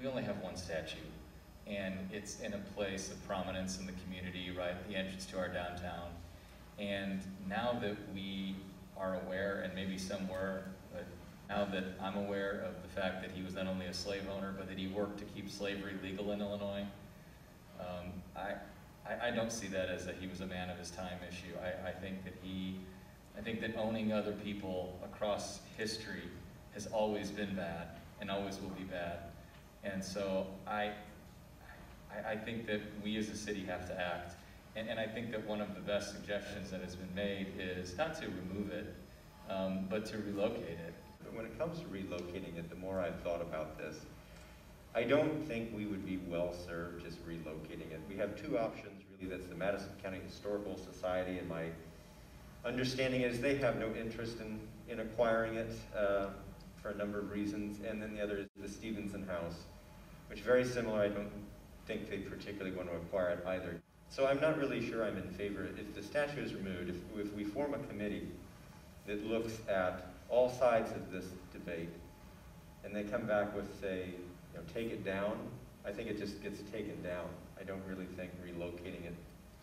we only have one statue. And it's in a place of prominence in the community, right, at the entrance to our downtown. And now that we are aware, and maybe some were, but now that I'm aware of the fact that he was not only a slave owner, but that he worked to keep slavery legal in Illinois, um, I, I, I don't see that as a he was a man of his time issue. I, I think that he, I think that owning other people across history has always been bad and always will be bad. And so I, I, I think that we as a city have to act. And, and I think that one of the best suggestions that has been made is not to remove it, um, but to relocate it. When it comes to relocating it, the more I've thought about this, I don't think we would be well served just relocating it. We have two options, really. That's the Madison County Historical Society, and my understanding is they have no interest in, in acquiring it uh, for a number of reasons. And then the other is the Stephenson House, which very similar. I don't think they particularly want to acquire it either. So I'm not really sure I'm in favor. If the statue is removed, if, if we form a committee that looks at all sides of this debate, and they come back with, say, you know, take it down, I think it just gets taken down. I don't really think relocating it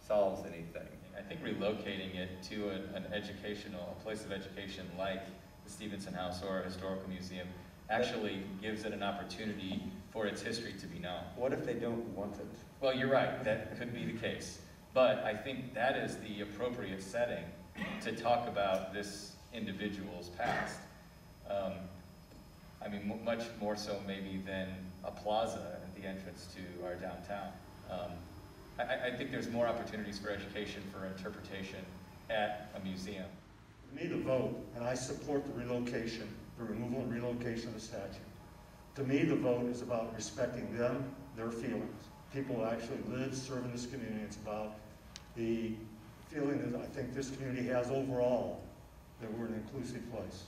solves anything. I think relocating it to an, an educational, a place of education like the Stephenson House or a historical museum actually gives it an opportunity for its history to be known. What if they don't want it? Well, you're right, that could be the case. But I think that is the appropriate setting to talk about this individual's past. Um, I mean, mu- much more so maybe than a plaza at the entrance to our downtown. Um, I- I think there's more opportunities for education, for interpretation at a museum. Me, the vote, and I support the relocation, the removal and relocation of the statue. To me, the vote is about respecting them, their feelings. People who actually live, serve in this community. It's about the feeling that I think this community has overall, that we're an inclusive place.